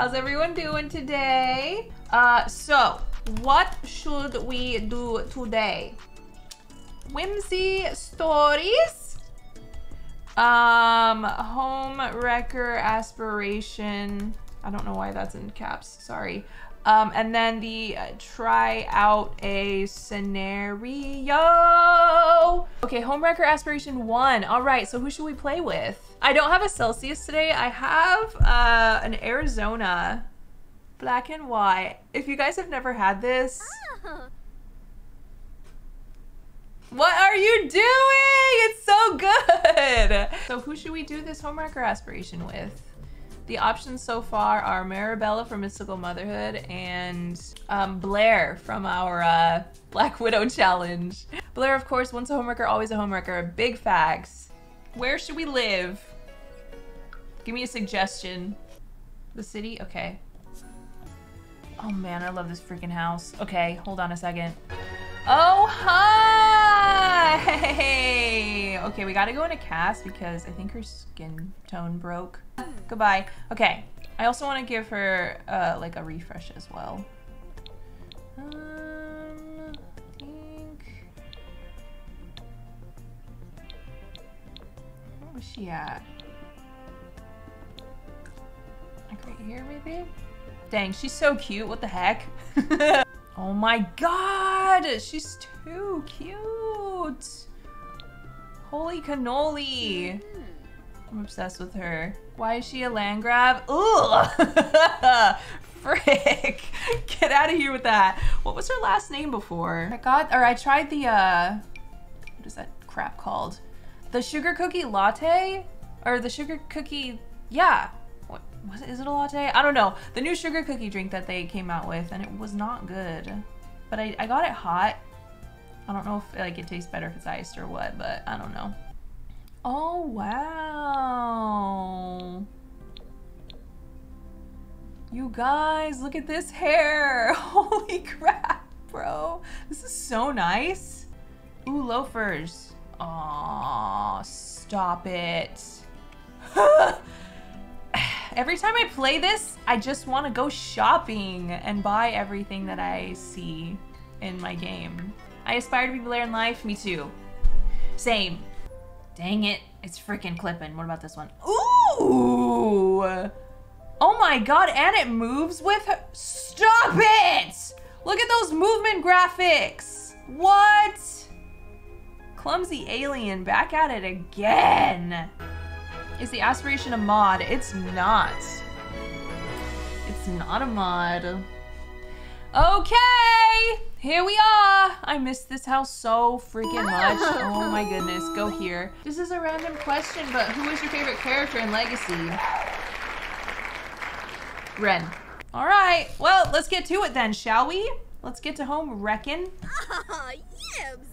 How's everyone doing today? Uh, so, what should we do today? Whimsy stories? Um, home wrecker aspiration. I don't know why that's in caps. Sorry. Um, and then the uh, try out a scenario. Okay, Homewrecker Aspiration 1. All right, so who should we play with? I don't have a Celsius today. I have uh, an Arizona black and white. If you guys have never had this, what are you doing? It's so good. So who should we do this Homewrecker Aspiration with? The options so far are Marabella from Mystical Motherhood and um, Blair from our uh, Black Widow challenge. Blair, of course, once a homewrecker, always a homewrecker. Big facts. Where should we live? Give me a suggestion. The city? Okay. Oh man, I love this freaking house. Okay, hold on a second. Oh, hi! Okay, we gotta go in a cast because I think her skin tone broke. Goodbye. Okay, I also want to give her uh, like a refresh as well. Um, I think... Where was she at? Like right here, maybe? Dang, she's so cute. What the heck? oh my god! She's too cute! Holy cannoli! I'm obsessed with her. Why is she a Landgraab? Ugh! Frick! Get out of here with that. What was her last name before? I got, or I tried the, uh, what is that crap called? The sugar cookie latte? Or the sugar cookie, yeah. What, was it, is it a latte? I don't know. The new sugar cookie drink that they came out with, and it was not good. But I, I got it hot. I don't know if like it tastes better if it's iced or what, but I don't know. Oh, wow. You guys, look at this hair. Holy crap, bro. This is so nice. Ooh, loafers. Aw, stop it. Every time I play this, I just want to go shopping and buy everything that I see in my game. I aspire to be Blair in life. Me too. Same. Dang it. It's freaking clipping. What about this one? Ooh! Oh my god, and it moves with her. Stop it! Look at those movement graphics. What? Clumsy alien back at it again. Is the aspiration a mod? It's not. It's not a mod. Okay, here we are. I miss this house so freaking much. Oh my goodness, go here. This is a random question, but who is your favorite character in Legacy? Ren. All right, well, let's get to it then, shall we? Let's get to home wrecking.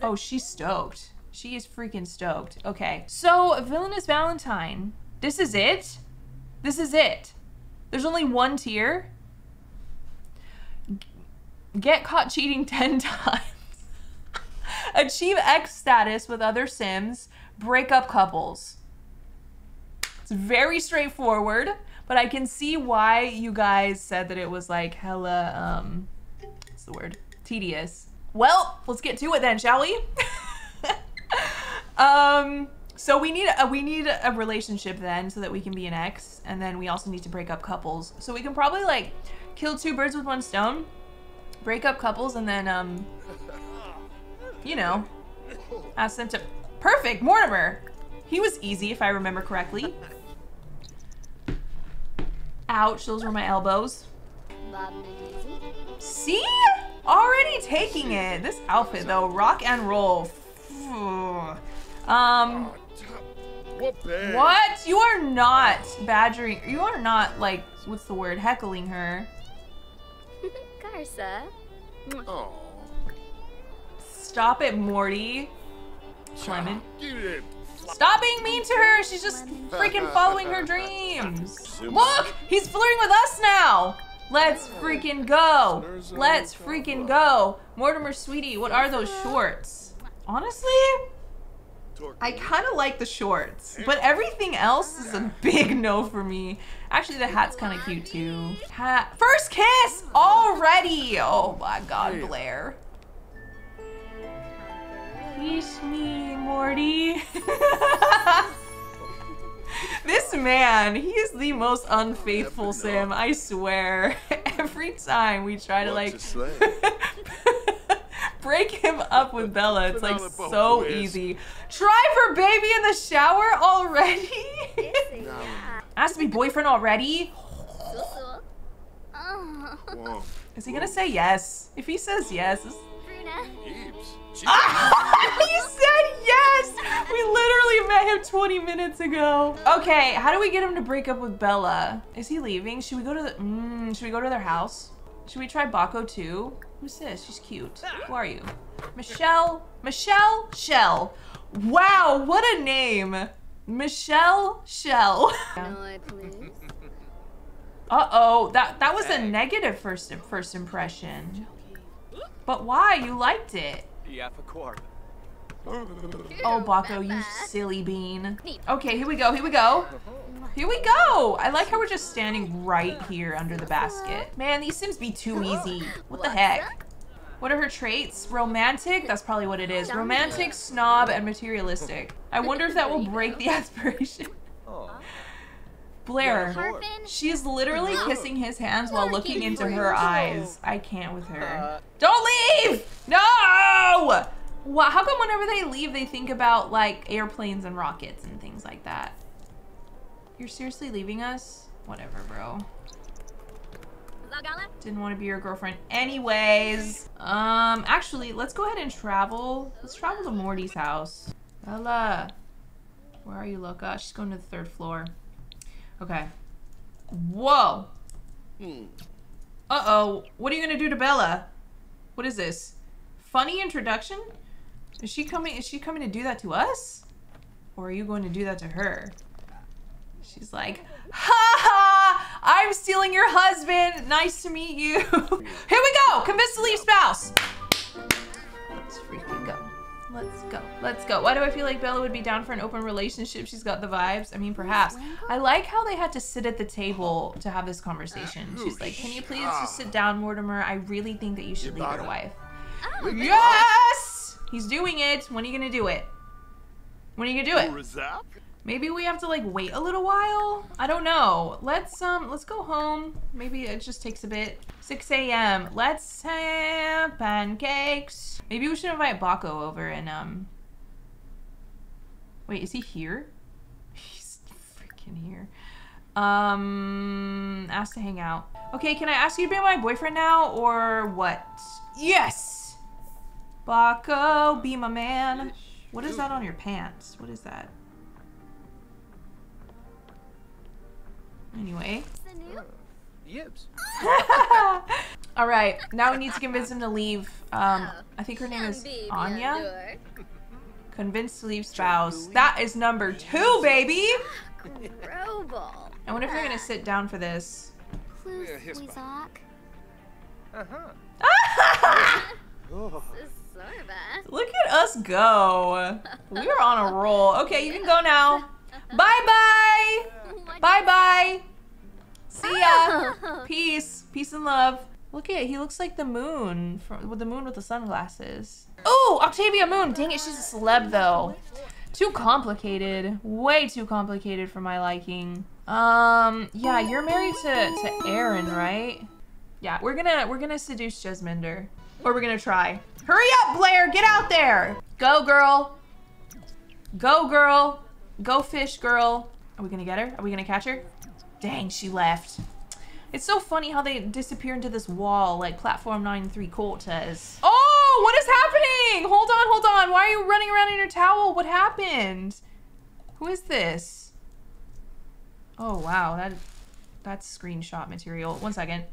Oh, she's stoked. She is freaking stoked. Okay, so Villainous Valentine. This is it? This is it. There's only one tier. Get caught cheating 10 times. Achieve X status with other Sims. Break up couples. It's very straightforward, but I can see why you guys said that it was like hella, um, what's the word? Tedious. Well, let's get to it then, shall we? um, so we need a, we need a relationship then so that we can be an ex, and then we also need to break up couples. So we can probably like kill two birds with one stone, break up couples, and then um, you know, ask them to. Perfect, Mortimer. He was easy if I remember correctly. Ouch, those were my elbows. See? Already taking it. This outfit though, rock and roll. Um, what? You are not badgering. You are not like, what's the word? Heckling her. Garza. Oh. Stop it, Morty. Clement. Stop being mean to her. She's just freaking following her dreams. Look, he's flirting with us now. Let's freaking go. Let's freaking go. Mortimer, sweetie, what are those shorts? Honestly, I kind of like the shorts, but everything else is a big no for me. Actually, the hat's kind of cute too. Hat. First kiss already. Oh my God, Blair. Kiss me, Morty. this man, he is the most unfaithful sim, I swear. Every time we try to like break him up with Bella, it's like so easy. Try for baby in the shower already? Has to be boyfriend already? Is he gonna say yes? If he says yes, Ah, he said yes! We literally met him 20 minutes ago. Okay, how do we get him to break up with Bella? Is he leaving? Should we go to the, mm, should we go to their house? Should we try Bako too? Who's this? She's cute. Ah. Who are you? Michelle? Michelle Shell. Wow, what a name. Michelle Shell. Uh-oh, that, that was a negative first, first impression. But why? You liked it. Oh, Bako, you silly bean. Okay, here we go, here we go. Here we go! I like how we're just standing right here under the basket. Man, these Sims be too easy. What the heck? What are her traits? Romantic? That's probably what it is. Romantic, snob, and materialistic. I wonder if that will break the aspiration. Blair, she's literally kissing his hands while looking into her eyes. I can't with her. Uh, Don't leave! No! How come whenever they leave, they think about like airplanes and rockets and things like that? You're seriously leaving us? Whatever, bro. Didn't want to be your girlfriend anyways. Um, actually, let's go ahead and travel. Let's travel to Morty's house. Bella. Where are you, Loca? She's going to the third floor. Okay. Whoa. Uh-oh. What are you gonna do to Bella? What is this? Funny introduction? Is she coming is she coming to do that to us? Or are you going to do that to her? She's like, ha ha! I'm stealing your husband. Nice to meet you. Here we go. Convince to leave spouse. Let's freaking go. Let's go. Let's go. Why do I feel like Bella would be down for an open relationship? She's got the vibes. I mean, perhaps. I like how they had to sit at the table to have this conversation. She's like, can you please just sit down, Mortimer? I really think that you should leave your wife. Yes! He's doing it. When are you going to do it? When are you to do it? Maybe we have to like wait a little while. I don't know. Let's um let's go home. Maybe it just takes a bit. 6 a.m. Let's have pancakes. Maybe we should invite Bako over and um. Wait, is he here? He's freaking here. Um, asked to hang out. Okay, can I ask you to be my boyfriend now or what? Yes. Bako, be my man. What is that on your pants? What is that? Anyway. Yips. All right, now we need to convince him to leave. Um, I think her name is Anya. Convinced to leave spouse. That is number two, baby. I wonder if they're gonna sit down for this. Uh-huh. Look at us go. We're on a roll. Okay, you can go now. Bye bye. Bye bye. See ya. Peace. Peace and love. Look at he looks like the moon from, with the moon with the sunglasses. Oh, Octavia Moon. Dang it, she's a celeb though. Too complicated. Way too complicated for my liking. Um, yeah, you're married to to Aaron, right? Yeah, we're gonna we're gonna seduce Jesminder, or we're gonna try. Hurry up, Blair! Get out there! Go, girl. Go, girl. Go, fish, girl. Are we gonna get her? Are we gonna catch her? Dang, she left. It's so funny how they disappear into this wall like platform 9 and 3 quarters. Oh, what is happening? Hold on, hold on. Why are you running around in your towel? What happened? Who is this? Oh, wow. That That's screenshot material. One second.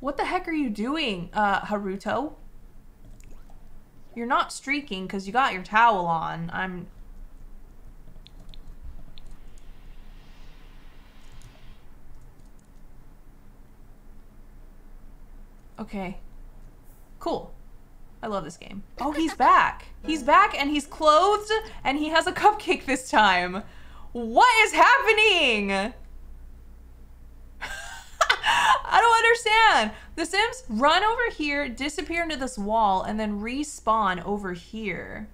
What the heck are you doing, uh, Haruto? You're not streaking because you got your towel on. I'm... Okay. Cool. I love this game. Oh, he's back. He's back and he's clothed and he has a cupcake this time. What is happening? I don't understand. The Sims run over here, disappear into this wall, and then respawn over here.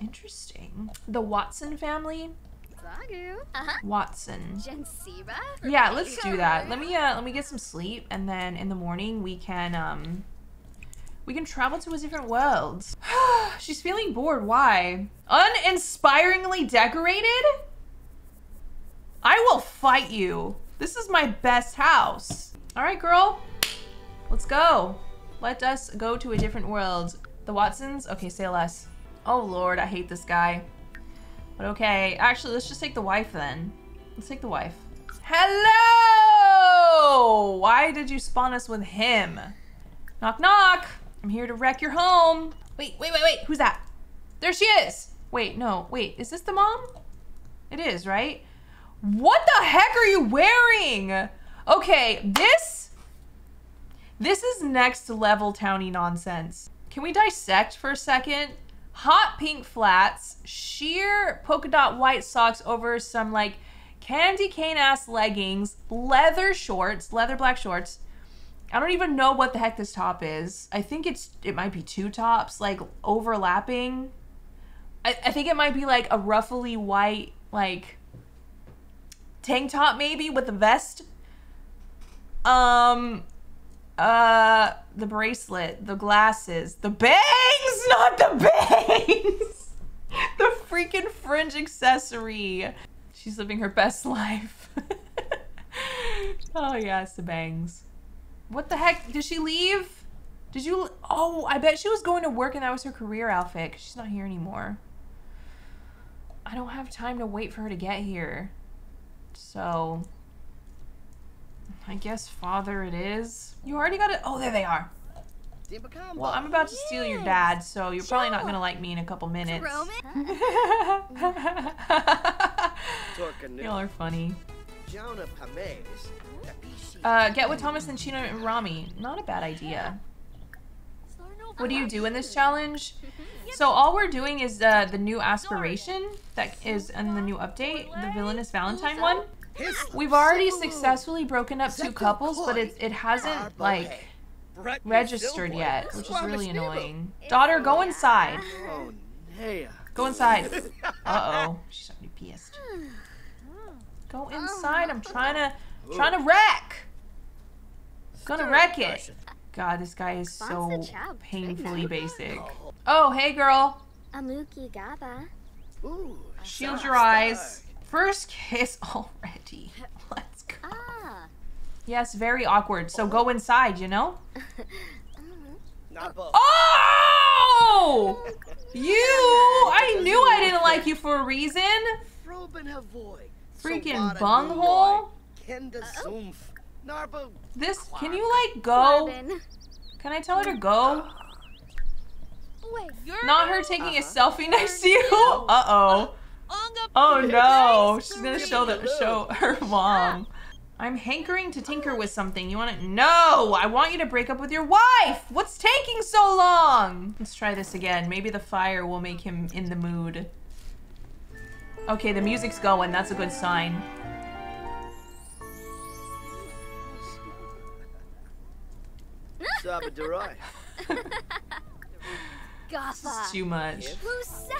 Interesting. The Watson family. Uh-huh. Watson. Yeah, let's do that. Let me uh let me get some sleep and then in the morning we can um we can travel to a different world. She's feeling bored. Why? Uninspiringly decorated? I will fight you. This is my best house. All right, girl. Let's go. Let us go to a different world. The Watsons? Okay, say less. Oh, Lord, I hate this guy. But okay, actually, let's just take the wife then. Let's take the wife. Hello! Why did you spawn us with him? Knock, knock. I'm here to wreck your home. Wait, wait, wait, wait. Who's that? There she is. Wait, no, wait. Is this the mom? It is, right? What the heck are you wearing? Okay, this this is next level towny nonsense. Can we dissect for a second? Hot pink flats, sheer polka dot white socks over some like candy cane ass leggings, leather shorts, leather black shorts. I don't even know what the heck this top is. I think it's it might be two tops like overlapping. I, I think it might be like a ruffly white like tank top maybe with a vest. Um uh the bracelet, the glasses, the bangs, not the bangs. the freaking fringe accessory. She's living her best life. oh it's the bangs. What the heck? Did she leave? Did you? Oh, I bet she was going to work and that was her career outfit. she's not here anymore. I don't have time to wait for her to get here. So, I guess father it is. You already got it. Oh, there they are. Well, I'm about to steal your dad, so you're probably not gonna like me in a couple minutes. Roman. Y'all are funny. Jonah Pames. Tapishi. Uh, get with Thomas and Chino and Rami. Not a bad idea. What do you do in this challenge? So all we're doing is uh, the new aspiration that is in the new update, the villainous Valentine one. We've already successfully broken up two couples, but it it hasn't like registered yet, which is really annoying. Daughter, go inside. Go inside. Uh oh, she's gonna pissed. Go inside. I'm trying to trying to wreck. Gonna wreck it. God, this guy is so painfully basic. Oh, hey girl. Amuki Gaba. Ooh, Shield your eyes. First kiss already. Let's go. Ah. Yes, very awkward. So go inside, you know? Nabo. Oh! You! I knew I didn't like you for a reason. Froben Havoy. Freaking Sawada bunghole. Nuoi. Kenda Zoomf. Narbo. This, can you like go? Corbin. Can I tell her to go? Wait, you're Not her taking a Uh-huh. selfie next to you. Uh oh. Oh no, she's gonna show the show her mom. I'm hankering to tinker with something. You want to? No, I want you to break up with your wife. What's taking so long? Let's try this again. Maybe the fire will make him in the mood. Okay, the music's going. That's a good sign. Sabadurai. This is Gaffa. too much.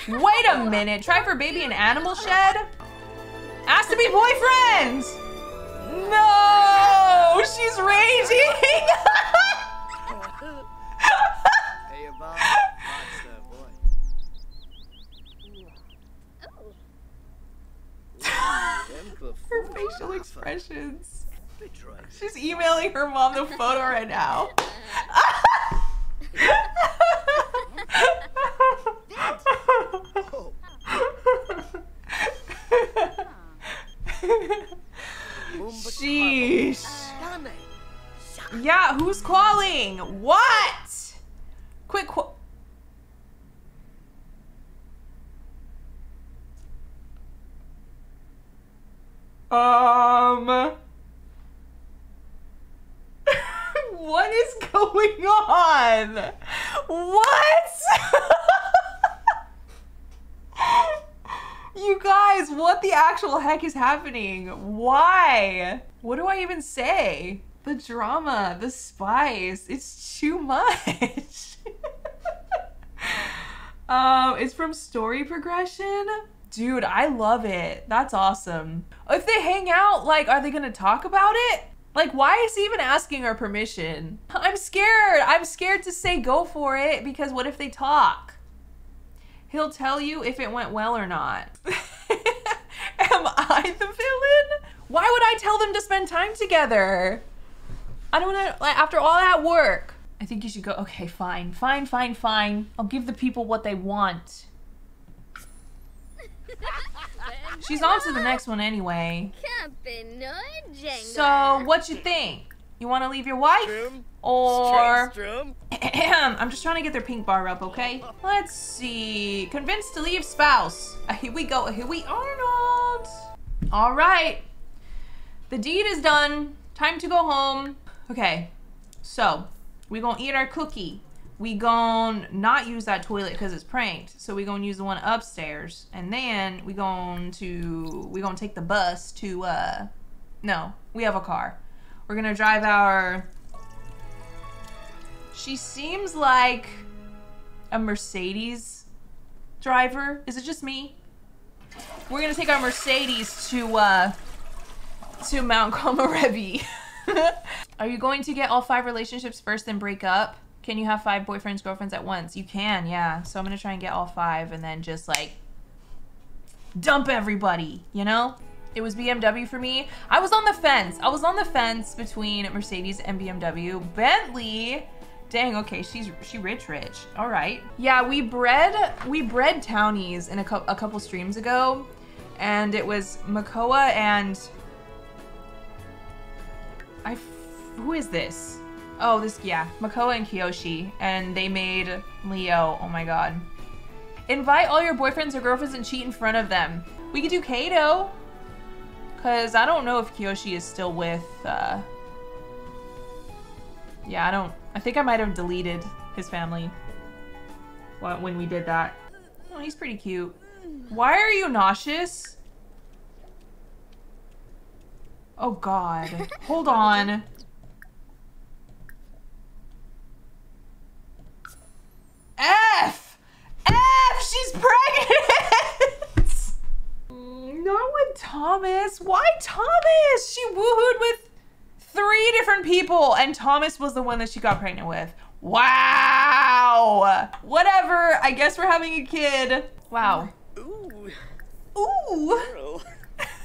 Wait a minute. Try for baby in animal shed? Ask to be boyfriends! No! She's raging! Hey, Bob. Her facial expressions. She's emailing her mom the photo right now. Sheesh. Yeah, who's calling? What? Quick. Qu- um. What is going on? What? you guys, what the actual heck is happening? Why? What do I even say? The drama, the spice, it's too much. um, it's from story progression. Dude, I love it. That's awesome. If they hang out, like, are they gonna talk about it? Like, why is he even asking our permission? I'm scared. I'm scared to say go for it because what if they talk? He'll tell you if it went well or not. Am I the villain? Why would I tell them to spend time together? I don't know. Like, after all that work, I think you should go. Okay, fine, fine, fine, fine. I'll give the people what they want. She's on to the next one anyway. So, what you think? You want to leave your wife? Or I'm just trying to get their pink bar up, okay? Let's see. Convinced to leave spouse. Uh, here we go. Here we are, Arnold. All right. The deed is done. Time to go home. Okay. So, we gonna eat our cookie. We gon' not use that toilet because it's pranked. So we gonna use the one upstairs, and then we going to we gonna take the bus to uh, no, we have a car. We're gonna drive our. She seems like a Mercedes driver. Is it just me? We're gonna take our Mercedes to uh to Mount Komorebi. Are you going to get all five relationships first and break up? Can you have five boyfriends, girlfriends at once? You can, yeah. So I'm gonna try and get all five and then just like dump everybody, you know? It was BMW for me. I was on the fence. I was on the fence between Mercedes and BMW. Bentley, dang, okay, she's she rich, rich. All right. Yeah, we bred we bred townies in a, cou- a couple streams ago, and it was Makoa and I. Who is this? Oh, this yeah, Makoa and Kiyoshi, and they made Leo. Oh my god. Invite all your boyfriends or girlfriends and cheat in front of them. We could do Kato. Cause I don't know if Kiyoshi is still with uh Yeah, I don't I think I might have deleted his family wh- when we did that. Oh, he's pretty cute. Why are you nauseous? Oh god. Hold on. She's pregnant! Not with Thomas. Why Thomas? She woohooed with three different people, and Thomas was the one that she got pregnant with. Wow! Whatever. I guess we're having a kid. Wow. Ooh, Ooh!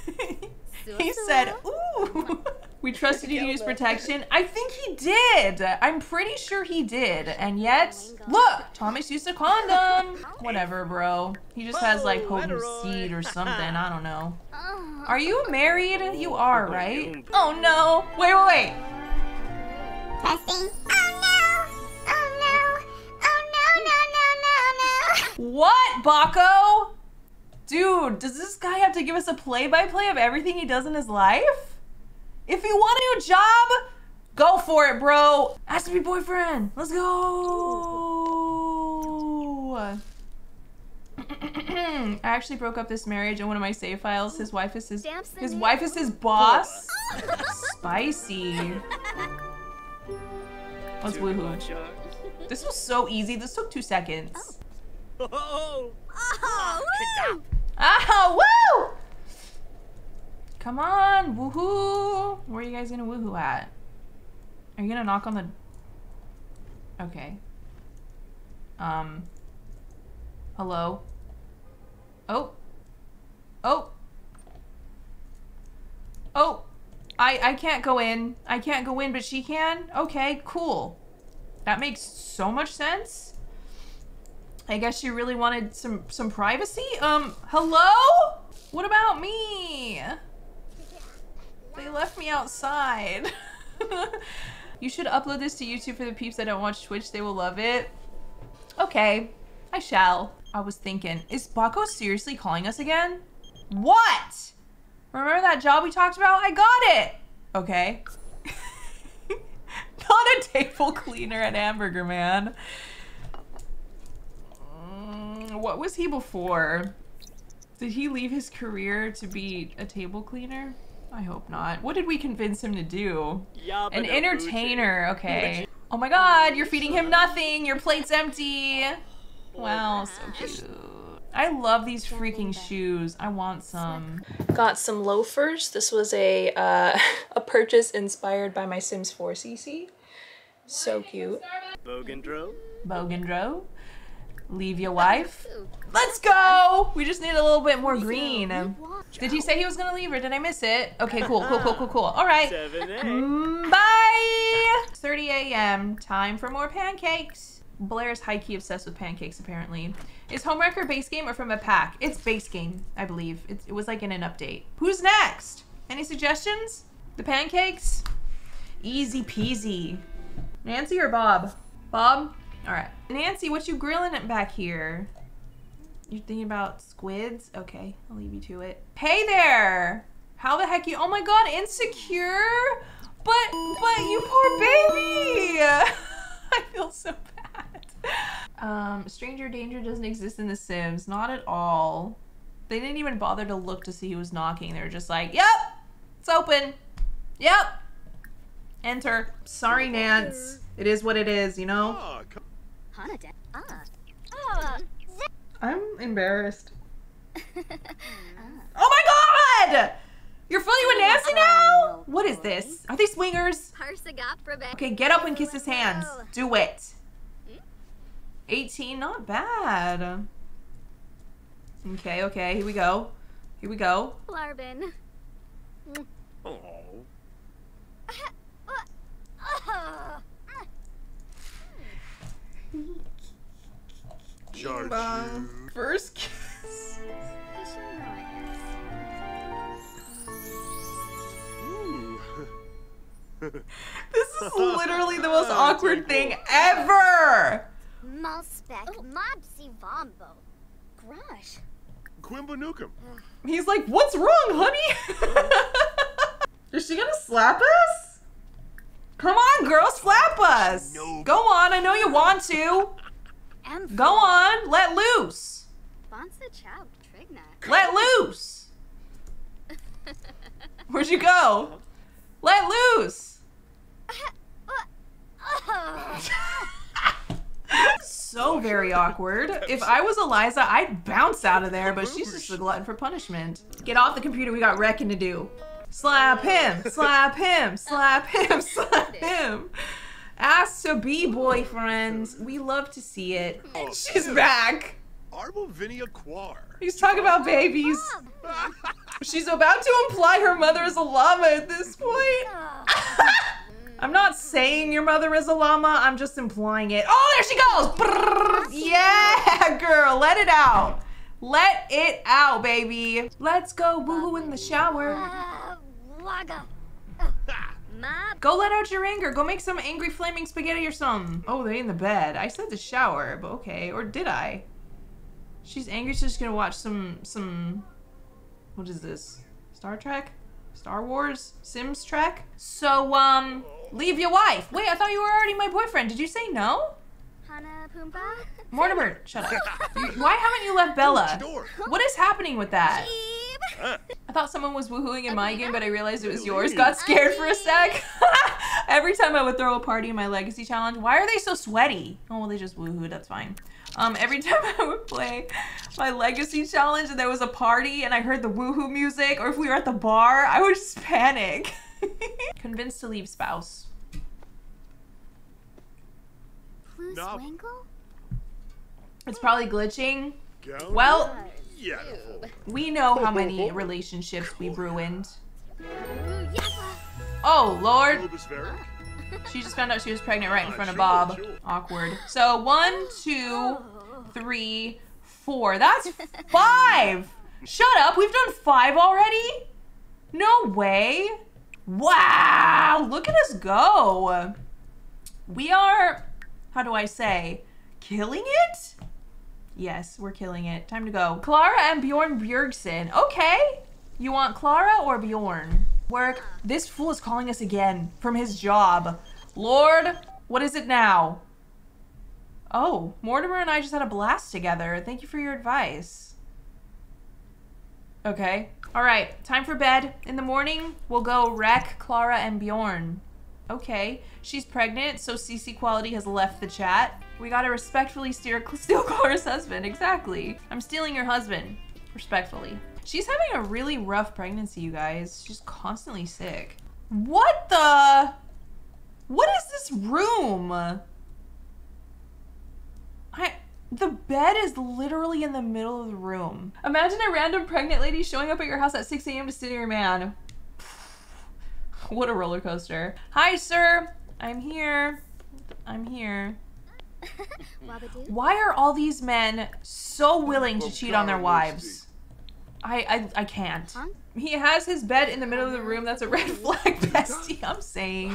he said, ooh. We trusted you to use protection. I think he did. I'm pretty sure he did. And yet, look, Thomas used a condom. Whatever, bro. He just has like Whoa, potent seed or something. I don't know. Are you married? You are, right? Oh no. Wait, wait, wait. Testing. Oh no! Oh no! Oh no! No! No! No! No! What, Baco? Dude, does this guy have to give us a play-by-play of everything he does in his life? If you want a new job, go for it, bro. Ask to be boyfriend. Let's go. I actually broke up this marriage in one of my save files. His wife is his his wife is his boss. Spicy. Let's woohoo. This was so easy. This took two seconds. Oh, Oh! Woo! Ah, woo! Come on, woohoo! Where are you guys gonna woohoo at? Are you gonna knock on the? Okay. Um. Hello. Oh. Oh. Oh. I I can't go in. I can't go in, but she can. Okay, cool. That makes so much sense. I guess she really wanted some some privacy. Um, hello? What about me? They left me outside. you should upload this to YouTube for the peeps that don't watch Twitch. They will love it. Okay, I shall. I was thinking, is Baco seriously calling us again? What? Remember that job we talked about? I got it. Okay. Not a table cleaner at Hamburger Man. Mm, what was he before? Did he leave his career to be a table cleaner? I hope not. What did we convince him to do? Yabba An da entertainer. Okay. Oh my god, you're feeding him nothing. Your plate's empty. Wow, so cute. I love these freaking shoes. I want some. Got some loafers. This was a uh, a purchase inspired by my Sims 4 CC. So cute. Bogandro. Bogandro. Leave your wife. Let's go! We just need a little bit more green. Did he say he was gonna leave or did I miss it? Okay, cool, cool, cool, cool, cool. All right. Mm, Bye! 30 a.m. Time for more pancakes. Blair's high key obsessed with pancakes, apparently. Is Homewrecker base game or from a pack? It's base game, I believe. It, it was like in an update. Who's next? Any suggestions? The pancakes? Easy peasy. Nancy or Bob? Bob? All right. Nancy, what you grilling it back here? You're thinking about squids? Okay, I'll leave you to it. Hey there! How the heck you? Oh my god, insecure? But, but you poor baby! I feel so bad. Um, stranger danger doesn't exist in The Sims. Not at all. They didn't even bother to look to see who was knocking. They were just like, yep, it's open. Yep. Enter. Sorry, Nance. It is what it is, you know? Ah, I'm embarrassed. Oh my god! You're fully with Nancy now? What is this? Are they swingers? Okay, get up and kiss his hands. Do it. 18, not bad. Okay, okay, here we go. Here we go. Larbin. Oh. Charge. First kiss. This is literally the most awkward thing ever. Malspec. Oh. Mopsy Vombo. Grush. Quimbanukum. He's like, what's wrong, honey? Is she gonna slap us? Come on, girl, slap us. No. Go on, I know you want to. Go on, let loose. Bonsa Chow. Trigna. Let loose. Where'd you go? Let loose. So very awkward. If I was Eliza, I'd bounce out of there, but she's just a glutton for punishment. Get off the computer, we got wrecking to do. Slap him, slap him, slap him, slap him. Ask to be boyfriends. We love to see it. Oh, She's back. Arbovinia Quar. He's talking about babies. She's about to imply her mother is a llama at this point. I'm not saying your mother is a llama, I'm just implying it. Oh, there she goes! Yeah, girl, let it out. Let it out, baby. Let's go woo in the shower. Uh, Go let out your anger. Go make some angry flaming spaghetti or something. Oh, they in the bed. I said the shower, but okay. Or did I? She's angry. She's just gonna watch some some. What is this? Star Trek? Star Wars? Sims Trek? So um, leave your wife. Wait, I thought you were already my boyfriend. Did you say no? Hana Pumbaa. Mortimer, shut up. You- Why haven't you left Bella? What is happening with that? Eeb. I thought someone was woohooing in my game, but I realized it was yours. Got scared for a sec. Every time I would throw a party in my legacy challenge, why are they so sweaty? Oh, well, they just woohoo. That's fine. Um, every time I would play my legacy challenge and there was a party and I heard the woohoo music, or if we were at the bar, I would just panic. Convinced to leave spouse. Plus Knob. Wangle. It's probably glitching. Go. Well, Yeah. we know how many relationships we've ruined. Oh, Lord. She just found out she was pregnant right in front of Bob. Awkward. So one, two, three, four. That's five. Shut up. We've done five already? No way. Wow. Look at us go. We are, how do I say, killing it? Yes, we're killing it. Time to go. Clara and Bjorn Bjergsen. Okay. You want Clara or Bjorn? Work. This fool is calling us again from his job. Lord, What is it now? Oh, Mortimer and I just had a blast together. Thank you for your advice. Okay. All right, time for bed. In the morning, we'll go Rek, Clara, and Bjorn. Okay. She's pregnant, so CC Quality has left the chat. We gotta respectfully steer, steal Clara's husband. Exactly. I'm stealing your husband. Respectfully. She's having a really rough pregnancy, you guys. She's constantly sick. What the? What is this room? I the bed is literally in the middle of the room. Imagine a random pregnant lady showing up at your house at 6 a.m. to steal your man. What a roller coaster. Hi, sir. I'm here. I'm here. Wabadoo. Why are all these men so willing to cheat on their wives? I I, I can't. He has his bed in the middle of the room. That's a red flag, bestie. I'm saying.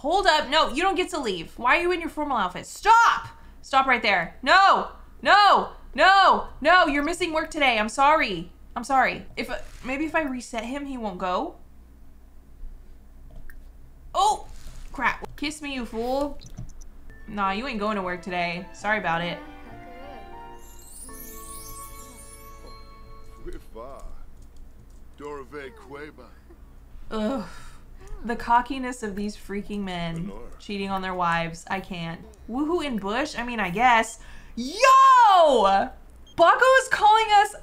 Hold up. No, you don't get to leave. Why are you in your formal outfit? Stop! Stop right there. No! No! No! No! You're missing work today. I'm sorry. I'm sorry. If uh, maybe if I reset him, he won't go. Oh, crap! Kiss me, you fool. Nah, you ain't going to work today. Sorry about it. Quifa. Dorave Queba. Ugh. The cockiness of these freaking men cheating on their wives. I can't. Woohoo in Bush? I mean, I guess. Yo! Baco is calling us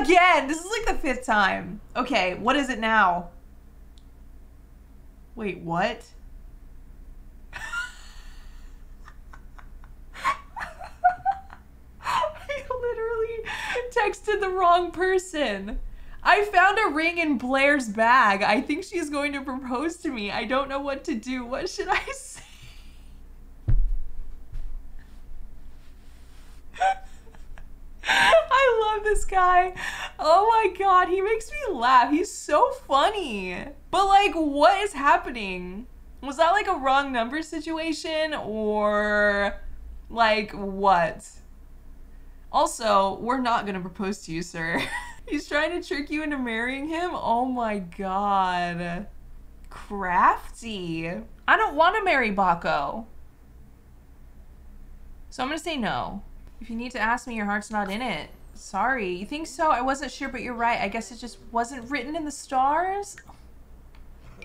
again. This is like the fifth time. Okay, what is it now? Wait, what? I literally texted the wrong person. I found a ring in Blair's bag. I think she's going to propose to me. I don't know what to do. What should I say? I love this guy. Oh my god, he makes me laugh. He's so funny. But like, what is happening? Was that like a wrong number situation or like what? Also, we're not gonna propose to you, sir. He's trying to trick you into marrying him? Oh my god. Crafty. I don't want to marry Baco. So I'm gonna say no. If you need to ask me, your heart's not in it. Sorry. You think so? I wasn't sure, but you're right. I guess it just wasn't written in the stars.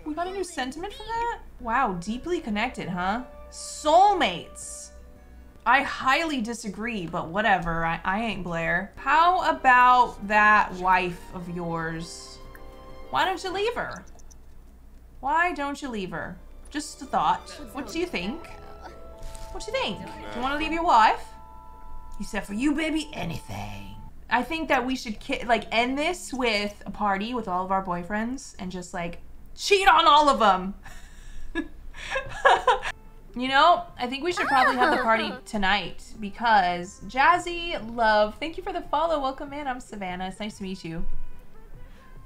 We got a new sentiment for that? Wow, deeply connected, huh? Soulmates. I highly disagree, but whatever. I, I ain't Blair. How about that wife of yours? Why don't you leave her? Why don't you leave her? Just a thought. What do you think? What do you think? Do you want to leave your wife? He said, for you, baby, anything. I think that we should like end this with a party with all of our boyfriends and just like cheat on all of them. you know, I think we should probably have the party tonight because Jazzy Love, thank you for the follow. Welcome in. I'm Savannah. It's nice to meet you.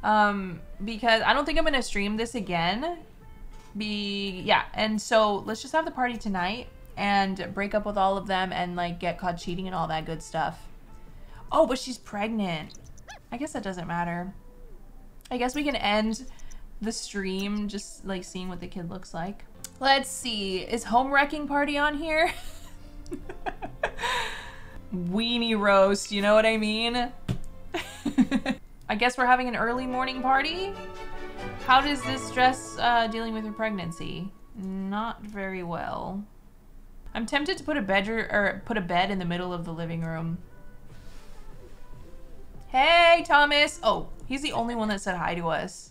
Um, because I don't think I'm gonna stream this again. Be yeah, and so let's just have the party tonight and break up with all of them and like get caught cheating and all that good stuff. Oh, but she's pregnant. I guess that doesn't matter. I guess we can end the stream just like seeing what the kid looks like. Let's see. Is home wrecking party on here? Weenie roast, you know what I mean? I guess we're having an early morning party. How does this stress uh, dealing with your pregnancy? Not very well. I'm tempted to put a bed or put a bed in the middle of the living room. Hey, Thomas. Oh, he's the only one that said hi to us.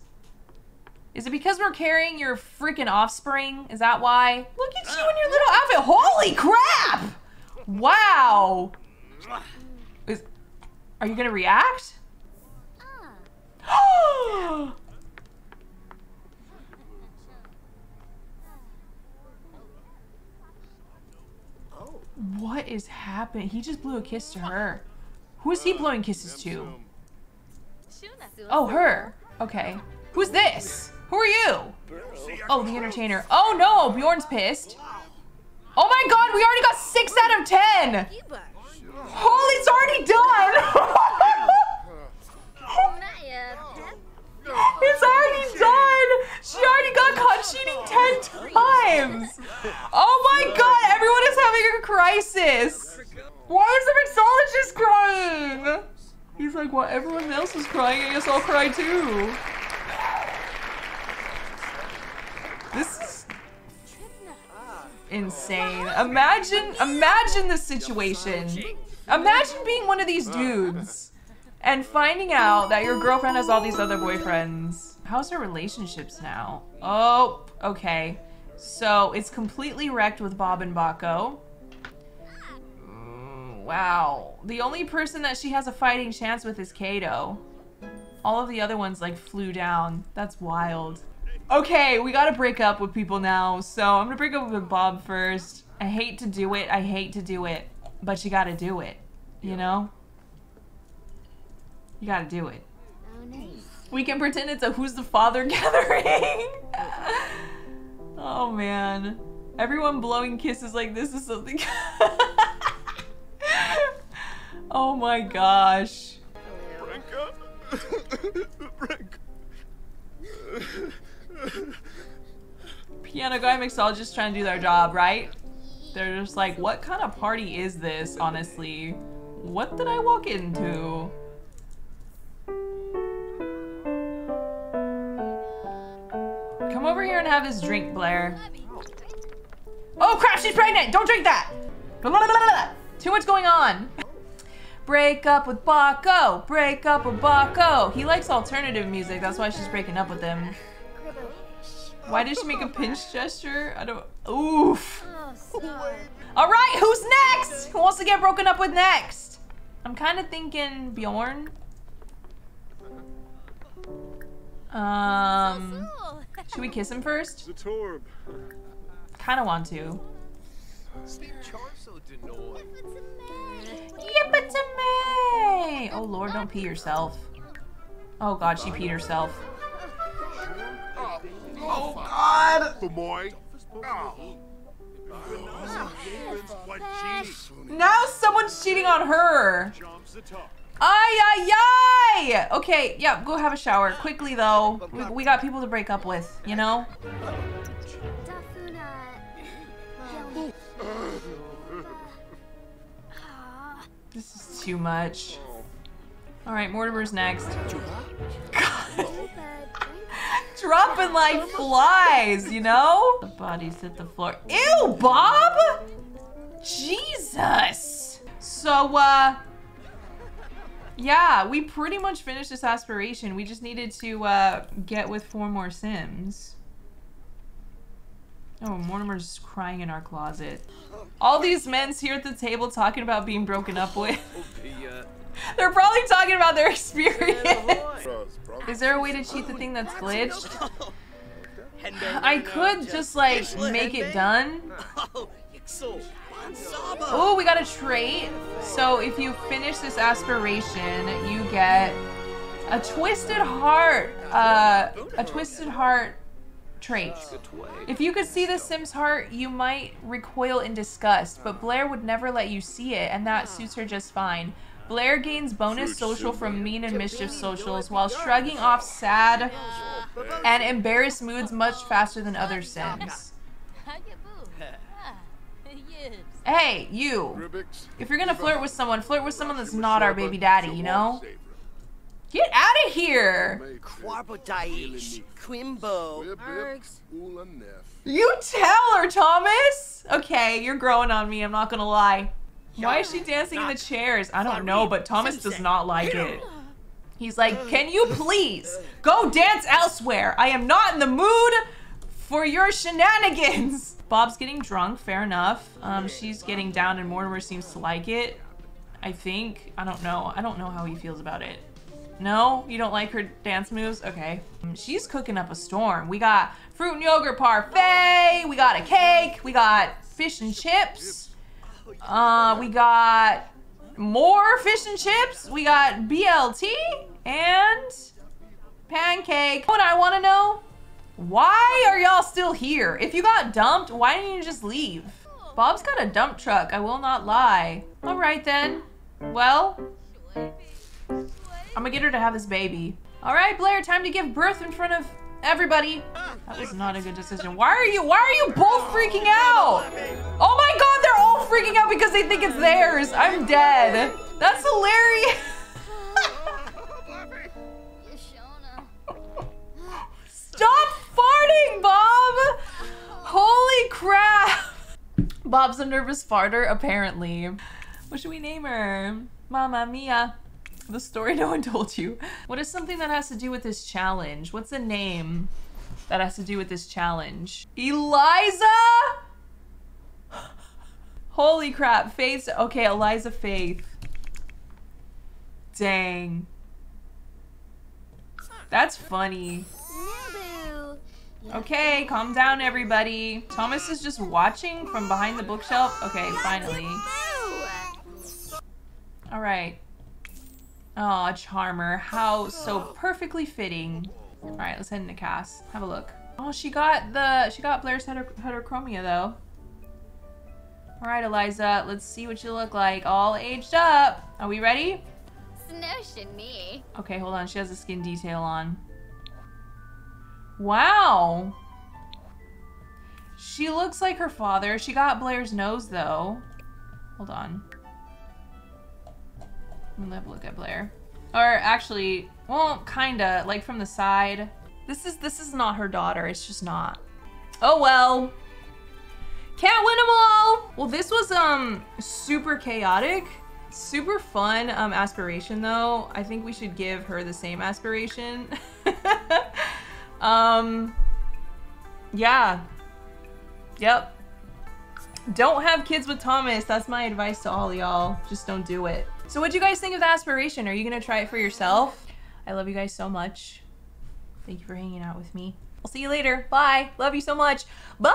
Is it because we're carrying your freaking offspring? Is that why? Look at you in your little outfit. Holy crap! Wow. Is, are you gonna react? What is happening? He just blew a kiss to her. Who is he blowing kisses to? Oh, her. Okay. Who's this? Who are you? Oh, the entertainer. Oh no, Bjorn's pissed. Oh my god, we already got six out of ten. Holy, it's already done. It's already done. She already got caught cheating 10 times. Oh my god, everyone is having a crisis. Why is the mixologist crying? He's like, well, everyone else is crying. I guess I'll cry too. Insane. Imagine, imagine the situation. Imagine being one of these dudes and finding out that your girlfriend has all these other boyfriends. How's her relationships now? Oh, okay. So it's completely wrecked with Bob and Baco. Mm, Wow. The only person that she has a fighting chance with is Kato. All of the other ones like flew down. That's wild. Okay, we gotta break up with people now. So I'm gonna break up with Bob first. I hate to do it. I hate to do it. But you gotta do it. You know? You gotta do it. Oh, nice. We can pretend it's a who's the father gathering. oh man. Everyone blowing kisses like this is something. oh my gosh. Brinka? Brinka. Piano guy mixologist trying to do their job, right? They're just like, what kind of party is this, honestly? What did I walk into? Come over here and have his drink, Blair. Oh crap, she's pregnant! Don't drink that! Blah, blah, blah. Too much going on. Break up with Baco! Break up with Baco! He likes alternative music, that's why she's breaking up with him. Gribble. Why did she make a pinch gesture? I don't. Oof. Oh. All right, who's next? Who wants to get broken up with next? I'm kind of thinking Bjorn. Um, should we kiss him first? Zatorb. Kind of want to. Steve Charso Denoy. Yippee Oh Lord, don't pee yourself. Oh God, she peed herself. Oh, oh, God! Famoy. Oh. What cheese? Now someone's cheating on her. Jumps the top. Ay, ay, ay! Okay, yeah, go have a shower. Quickly, though. We, we got people to break up with, you know? This is too much. Alright, Mortimer's next. bad drink. Dropping like flies, you know? The bodies hit the floor. Ew, Bob! Jesus! So, uh... Yeah, we pretty much finished this aspiration. We just needed to, uh, get with four more Sims. Oh, Mortimer's crying in our closet. All these men's here at the table talking about being broken up with. They're probably talking about their experience. Is there a way to cheat the thing that's glitched? I could just like make it done. Oh, we got a trait. So if you finish this aspiration, you get a twisted heart. Uh, a twisted heart trait. If you could see the Sim's heart, you might recoil in disgust, but Blair would never let you see it, and that suits her just fine. Blair gains bonus social from mean and mischief socials while shrugging off sad and embarrassed moods much faster than other Sims. Hey, you. If you're gonna flirt with someone, flirt with someone that's not our baby daddy, you know? Get out of here! Quimbo. Whip, whip, Args. oola neff. You tell her, Thomas! Okay, you're growing on me, I'm not gonna lie. Why is she dancing in the chairs? I don't know, but Thomas does not like it. He's like, can you please go dance elsewhere? I am not in the mood for your shenanigans. Bob's getting drunk, fair enough. Um, she's getting down and Mortimer seems to like it. I think. I don't know. I don't know how he feels about it. No? You don't like her dance moves? Okay. Um, She's cooking up a storm. We got fruit and yogurt parfait. We got a cake. We got fish and chips. Uh, we got more fish and chips. We got BLT and pancake. What I want to know? Why are y'all still here? If you got dumped, why didn't you just leave? Bob's got a dump truck, I will not lie. All right then. Well, I'm gonna get her to have this baby. All right, Blair, time to give birth in front of Everybody. That was not a good decision. Why are you, why are you both freaking out? Oh my god, they're all freaking out because they think it's theirs. I'm dead. That's hilarious. Stop farting, Bob! Holy crap! Bob's a nervous farter, apparently. What should we name her? Mama Mia. The story no one told you. What is something that has to do with this challenge? What's a name that has to do with this challenge? Eliza? Holy crap, Faith. Okay, Eliza Faith. Dang. That's funny. Okay, calm down, everybody. Thomas is just watching from behind the bookshelf. Okay, finally. All right. Oh, Charmer, how so oh. perfectly fitting. All right, let's head into CAS. Have a look. Oh, she got the she got Blair's heter- heterochromia though. All right, Eliza, let's see what you look like, all aged up. Are we ready? Snowshin me. Okay, hold on. She has a skin detail on. Wow. She looks like her father. She got Blair's nose though. Hold on. Me have a look at Blair. Or actually, well, kinda, like from the side. This is this is not her daughter. It's just not. Oh well. Can't win them all. Well, this was um super chaotic. Super fun um aspiration though. I think we should give her the same aspiration. um yeah. Yep. Don't have kids with Thomas. That's my advice to all y'all. Just don't do it. So what do you guys think of the aspiration? Are you going to try it for yourself? I love you guys so much. Thank you for hanging out with me. I'll see you later. Bye. Love you so much. Bye.